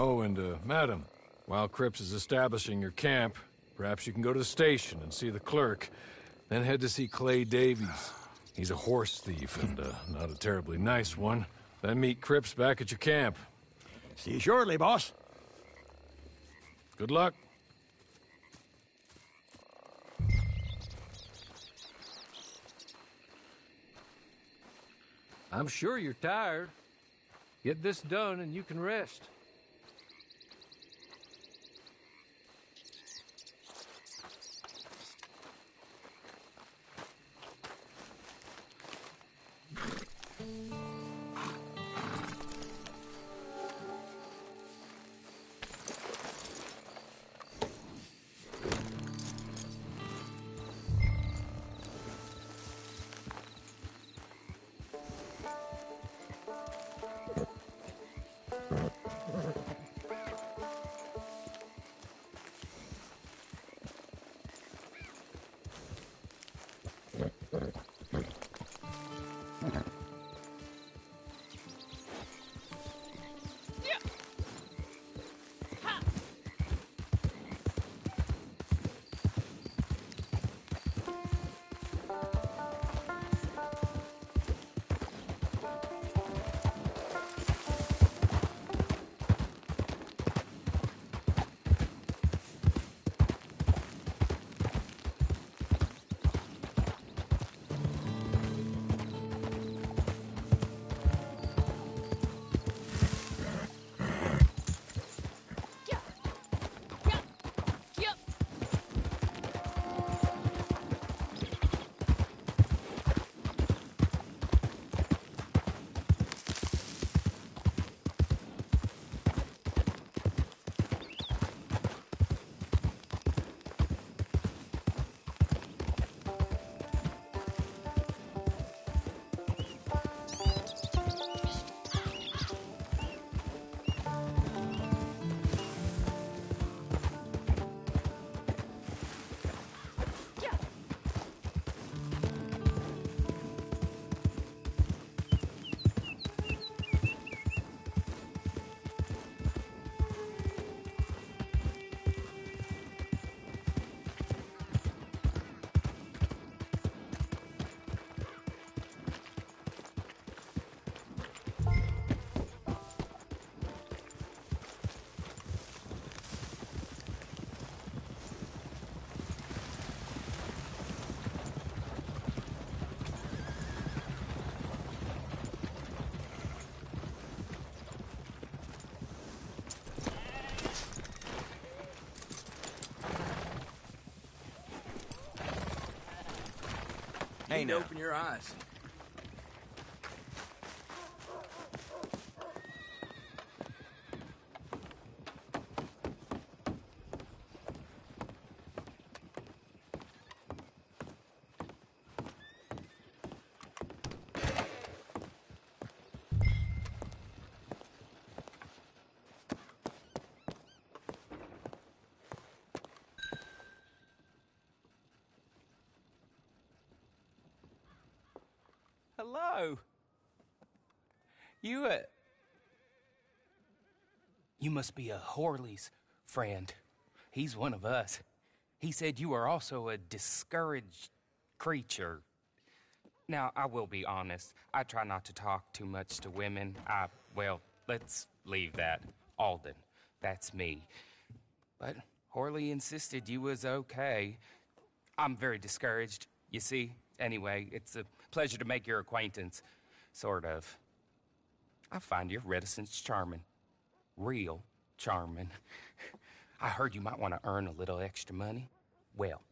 Oh, and, uh, madam, while Cripps is establishing your camp, perhaps you can go to the station and see the clerk, then head to see Clay Davies. He's a horse thief and, uh, not a terribly nice one. Then meet Cripps back at your camp. See you shortly, boss. Good luck. I'm sure you're tired. Get this done and you can rest. Need to open your eyes. Hello. You, uh... You must be a Horley's friend. He's one of us. He said you are also a discouraged creature. Now, I will be honest. I try not to talk too much to women. I, well, let's leave that. Alden, that's me. But Horley insisted you was okay. I'm very discouraged, you see. Anyway, it's a pleasure to make your acquaintance. Sort of. I find your reticence charming. Real charming. I heard you might want to earn a little extra money. Well,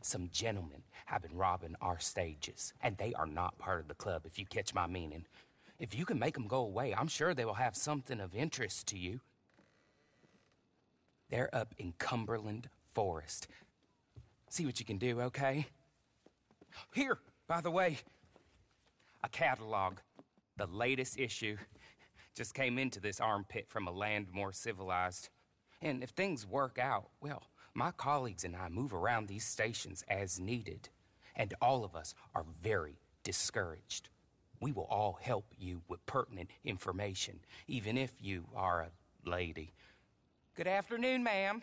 some gentlemen have been robbing our stages, and they are not part of the club, if you catch my meaning. If you can make them go away, I'm sure they will have something of interest to you. They're up in Cumberland Forest. See what you can do, okay? Here, by the way, a catalog. The latest issue just came into this armpit from a land more civilized. And if things work out, well, my colleagues and I move around these stations as needed. And all of us are very discouraged. We will all help you with pertinent information, even if you are a lady. Good afternoon, ma'am.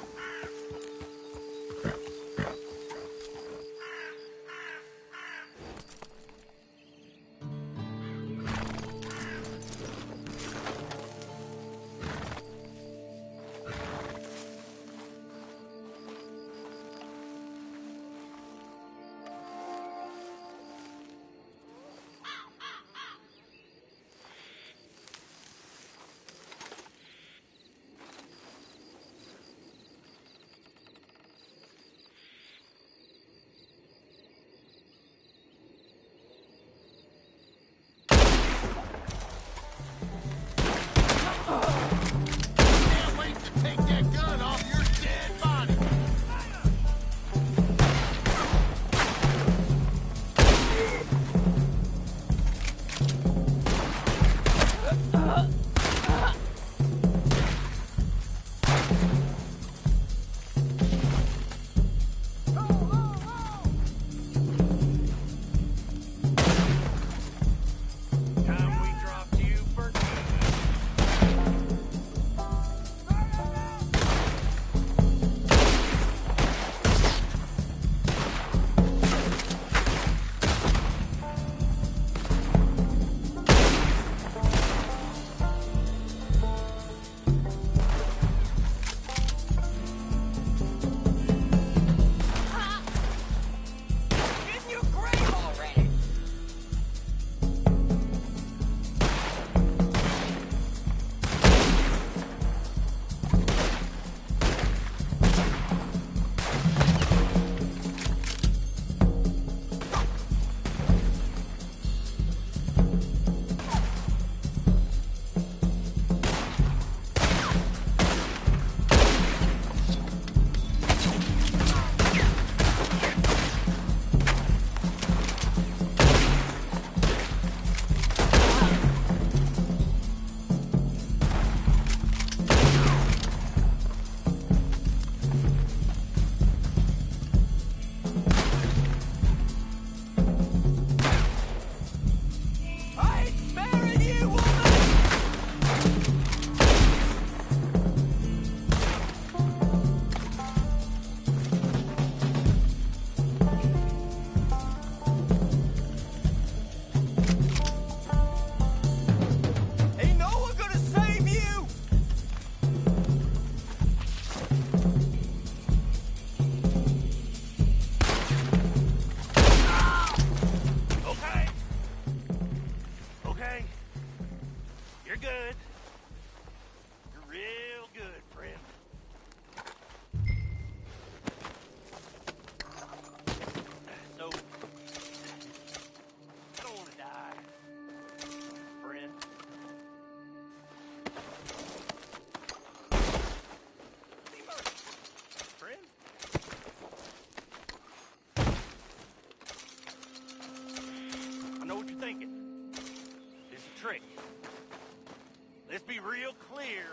real clear.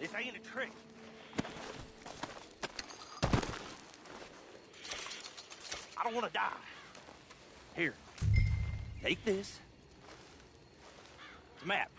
This ain't a trick. I don't want to die. Here, take this. It's a map.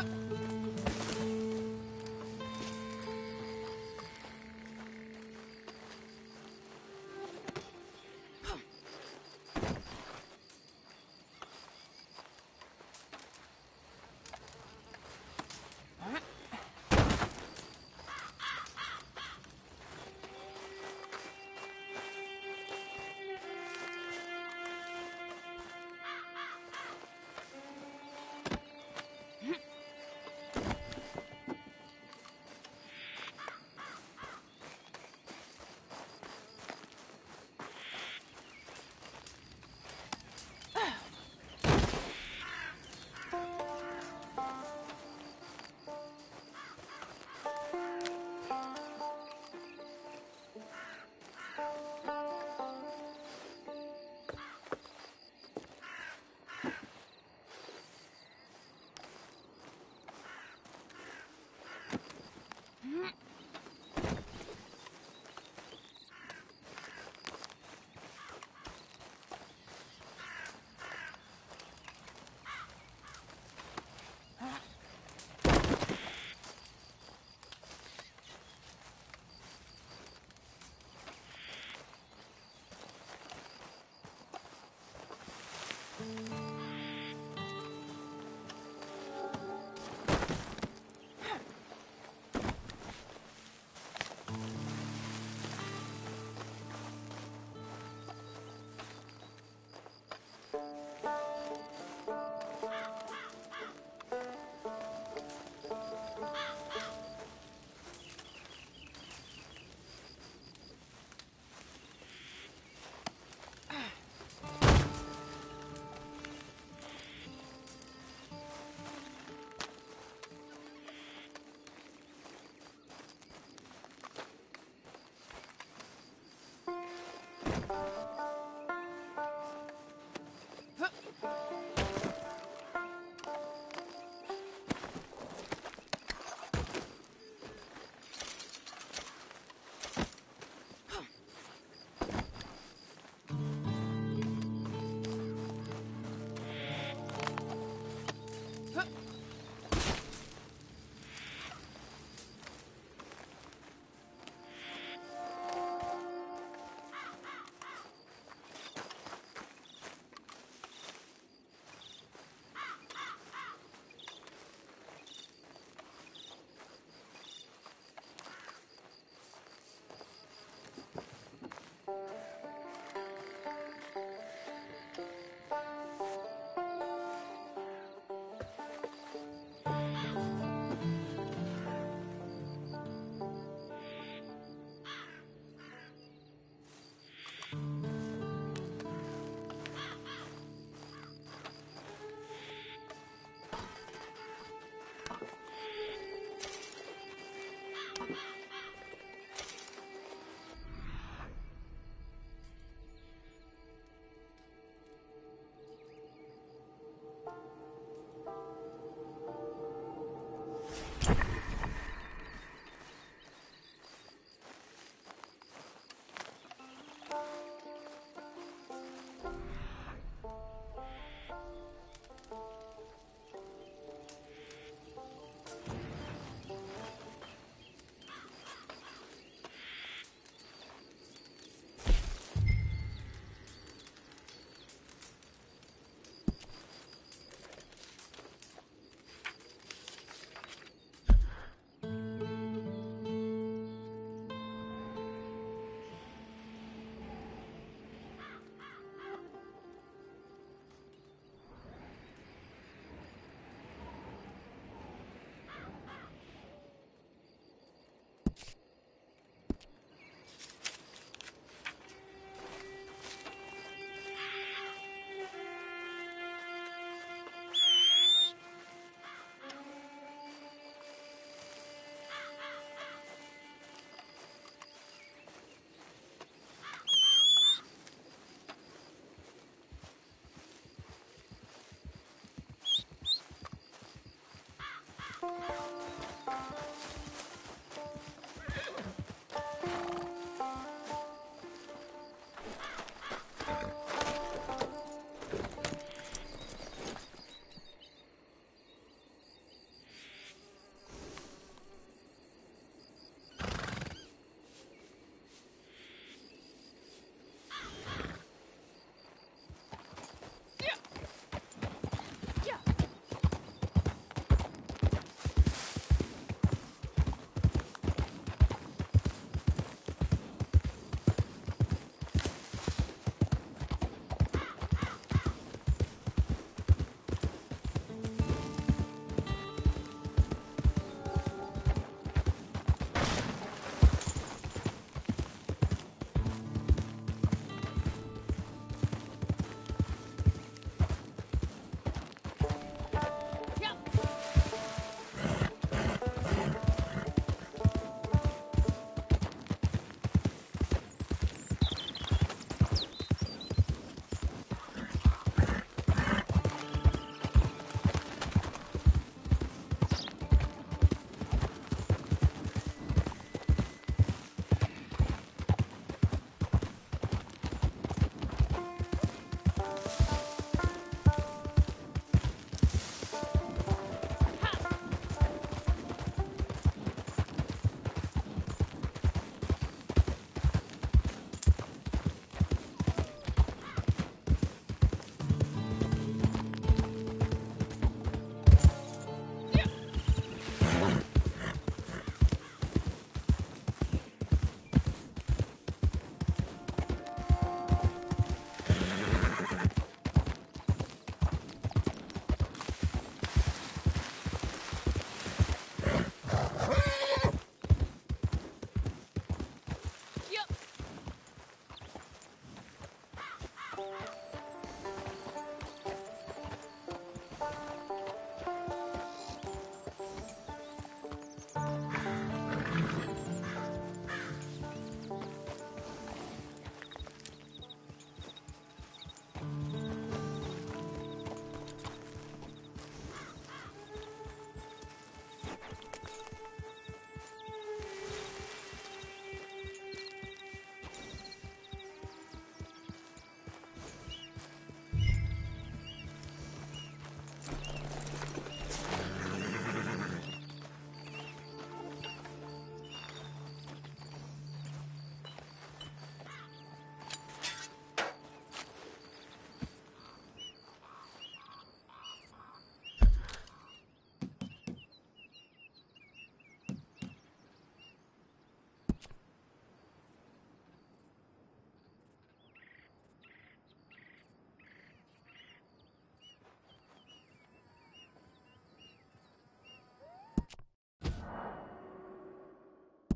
Shut... 안녕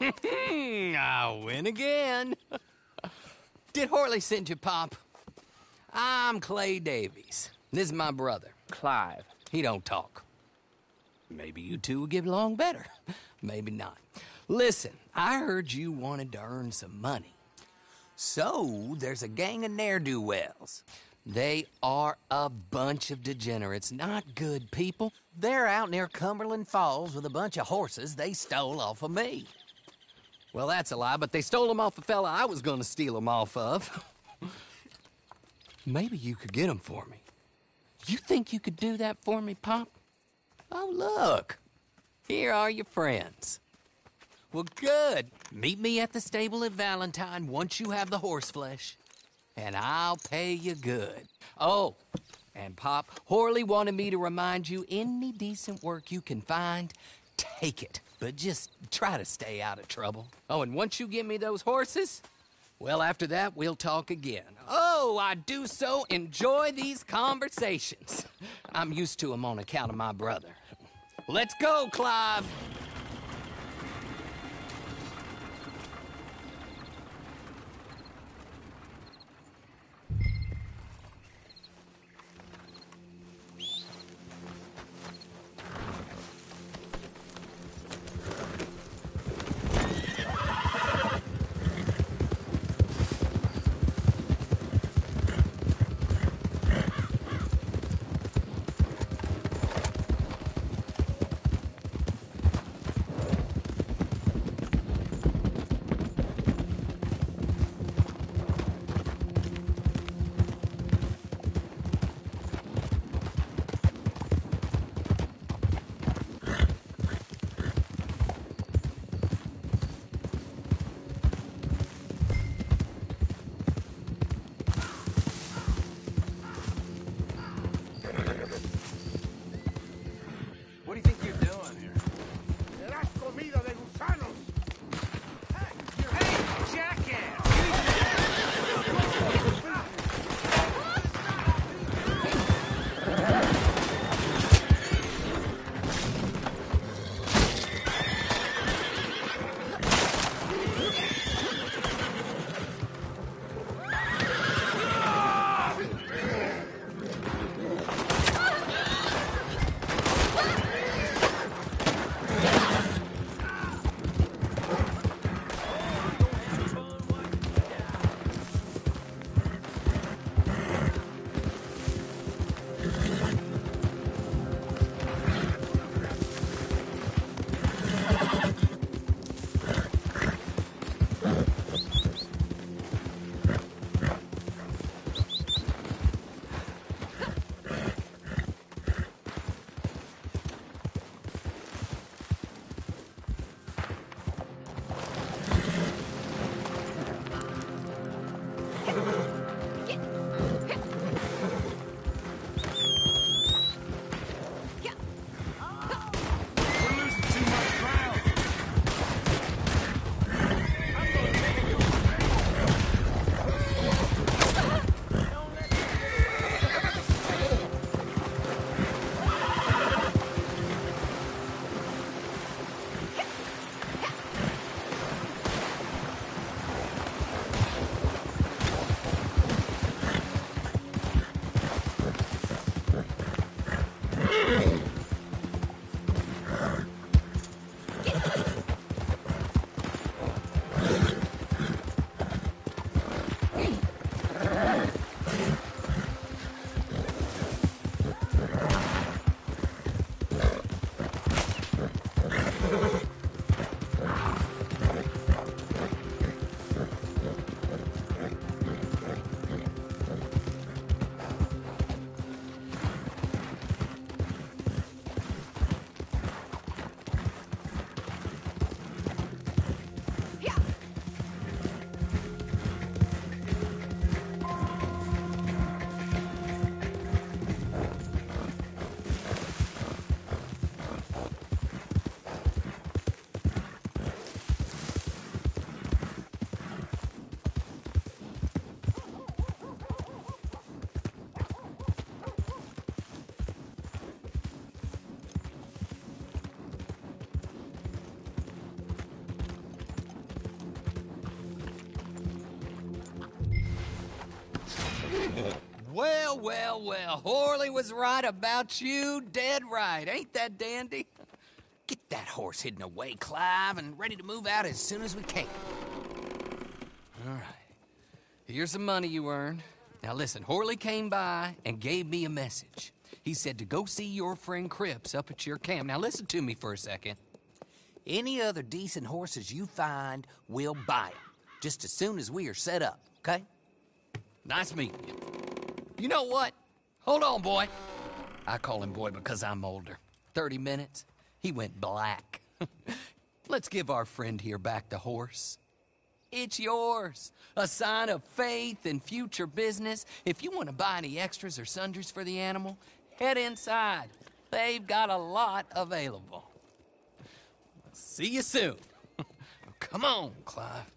Hmm, I win again. Did Horley send you, Pop? I'm Clay Davies. This is my brother, Clive. He don't talk. Maybe you two will get along better. Maybe not. Listen, I heard you wanted to earn some money. So there's a gang of ne'er-do-wells. They are a bunch of degenerates, not good people. They're out near Cumberland Falls with a bunch of horses they stole off of me. Well, that's a lie, but they stole them off a fella I was gonna steal them off of. Maybe you could get them for me. You think you could do that for me, Pop? Oh, look. Here are your friends. Well, good. Meet me at the stable at Valentine once you have the horse flesh, and I'll pay you good. Oh, and Pop, Horley wanted me to remind you any decent work you can find, take it. But just try to stay out of trouble. Oh, and once you give me those horses, well, after that, we'll talk again. Oh, I do so enjoy these conversations. I'm used to them on account of my brother. Let's go, Clive. Well, well. Horley was right about you. Dead right. Ain't that dandy? Get that horse hidden away, Clive, and ready to move out as soon as we can. All right. Here's the money you earned. Now listen, Horley came by and gave me a message. He said to go see your friend Cripps up at your camp. Now listen to me for a second. Any other decent horses you find, we'll buy 'em. Just as soon as we are set up, okay? Nice meeting you. You know what? Hold on, boy. I call him boy because I'm older. 30 minutes, he went black. Let's give our friend here back the horse. It's yours. A sign of faith and future business. If you want to buy any extras or sundries for the animal, head inside. They've got a lot available. See you soon. Come on, Clive.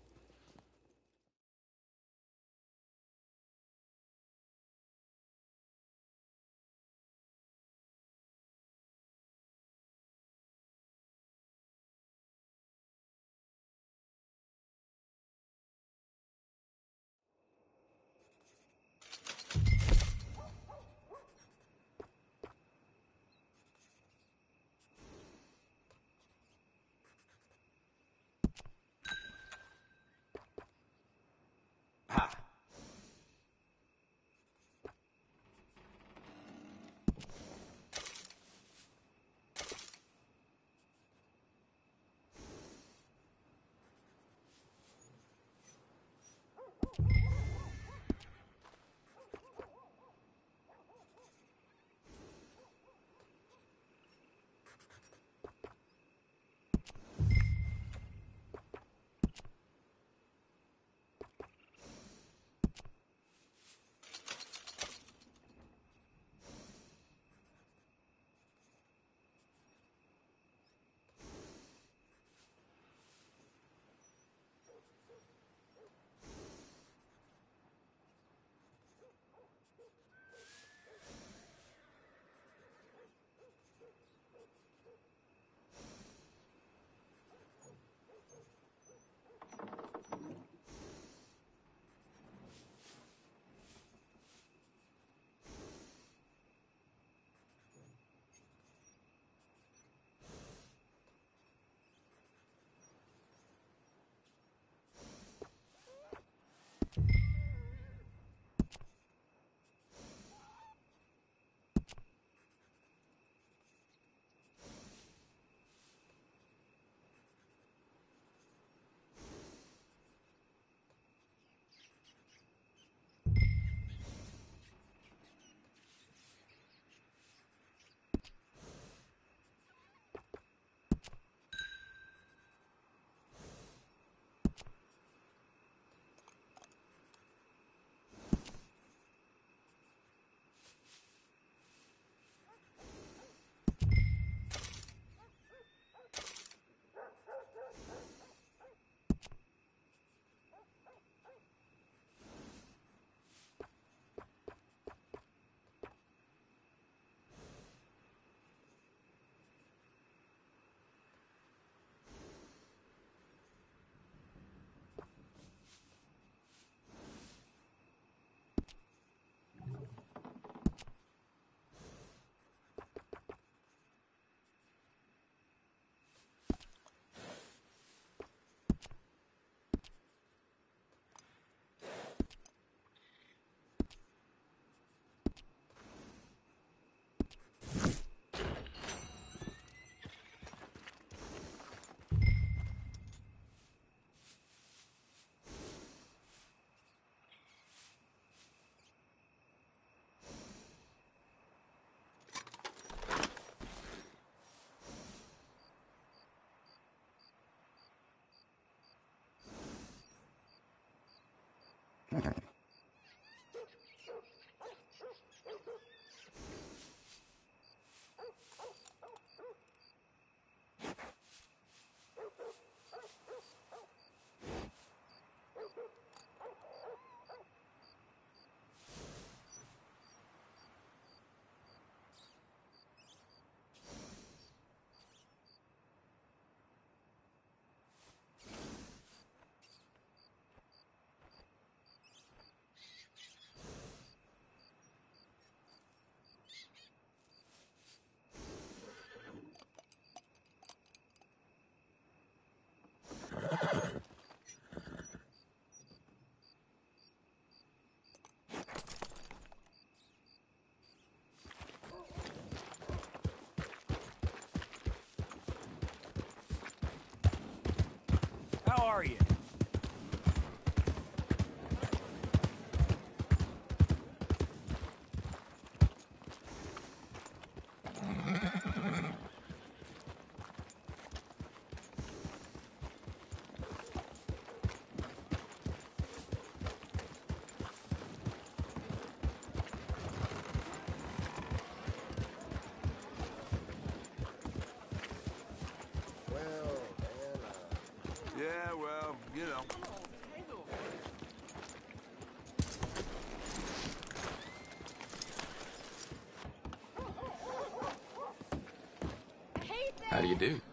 Okay. Are you? Yeah, well, you know. How do you do?